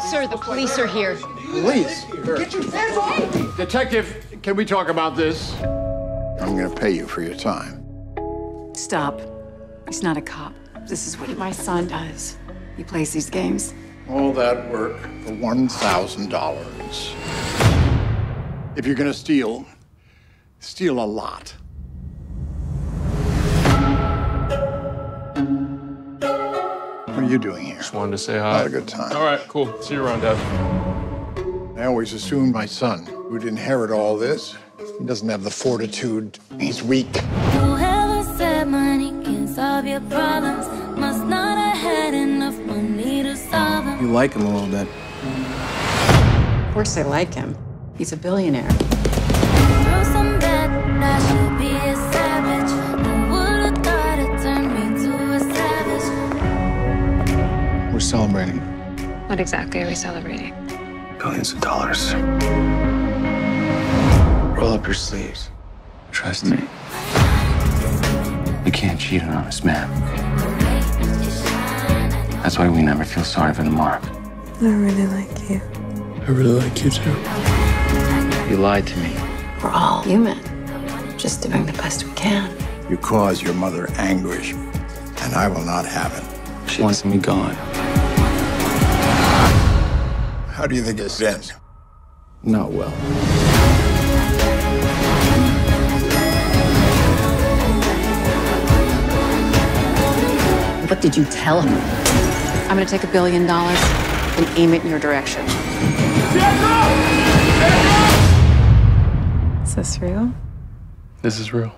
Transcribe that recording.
Sir, the police are here. Police? Get your hands off me! Detective, can we talk about this? I'm gonna pay you for your time. Stop. He's not a cop. This is what my son does. He plays these games. All that work for $1,000. If you're gonna steal, steal a lot. Are you doing here? Just wanted to say Had hi. a good time. All right, cool. See you around, Dad. I always assumed my son would inherit all this. He doesn't have the fortitude. He's weak. Whoever said money can solve your problems must not have had enough money to solve them. You like him a little bit. Of course, I like him. He's a billionaire. Celebrating What exactly are we celebrating? billions of dollars. Roll up your sleeves. Trust me. We can't cheat an honest man. That's why we never feel sorry for the mark. I really like you. I really like you too. You lied to me. We're all human. Just doing the best we can. You cause your mother anguish, and I will not have it. She wants me gone. How do you think this ends? Not well. What did you tell him? I'm gonna take a billion dollars and aim it in your direction. Is this real? This is real.